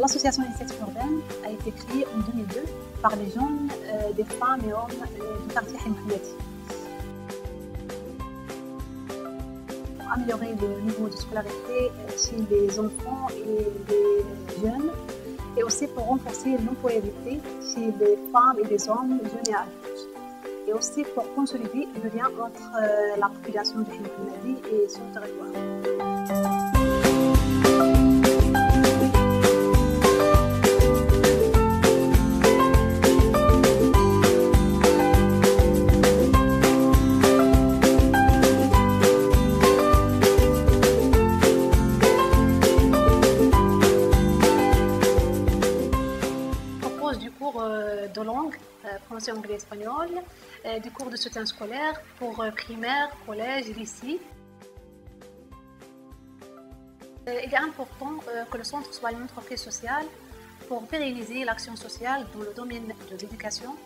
L'association Insectes Urbaines a été créée en 2002 par les jeunes des femmes et hommes euh, du quartier Hemhouati. Pour améliorer le niveau de scolarité euh, chez les enfants et les jeunes, et aussi pour renforcer l'employabilité chez les femmes et les hommes jeunes et adultes, et aussi pour consolider le lien entre euh, la population de Hemhouati et son territoire. De langue, euh, français, anglais, espagnol, euh, du cours de soutien scolaire pour euh, primaire, collège, lycée. Il est important que le centre soit une entreprise sociale pour pérenniser l'action sociale dans le domaine de l'éducation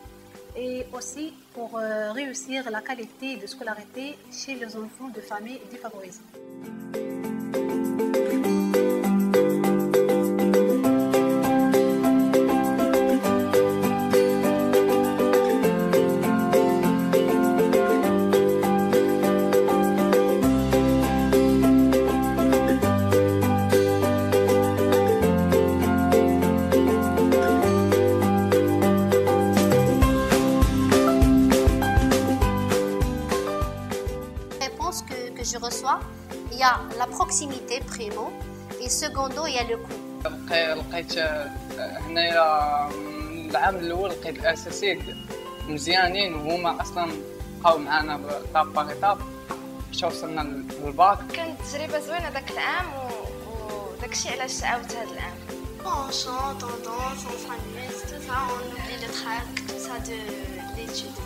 et aussi pour réussir la qualité de scolarité chez les enfants de familles défavorisées. Je reçois, il y a la proximité, primo, et secondo, il y a le coût. لقي- لقيت آه، هنايا العام الأول لقيت الاساسيات مزيانين وهما أصلا بقاو معنا طاب باغ طاب حتى وصلنا للباك كانت تجربة زوينة ذاك العام و... وداكشي علاش عاودت هذا العام On chante, on danse, on s'amuse, tout ça, on oublie le trac, tout ça de l'étude.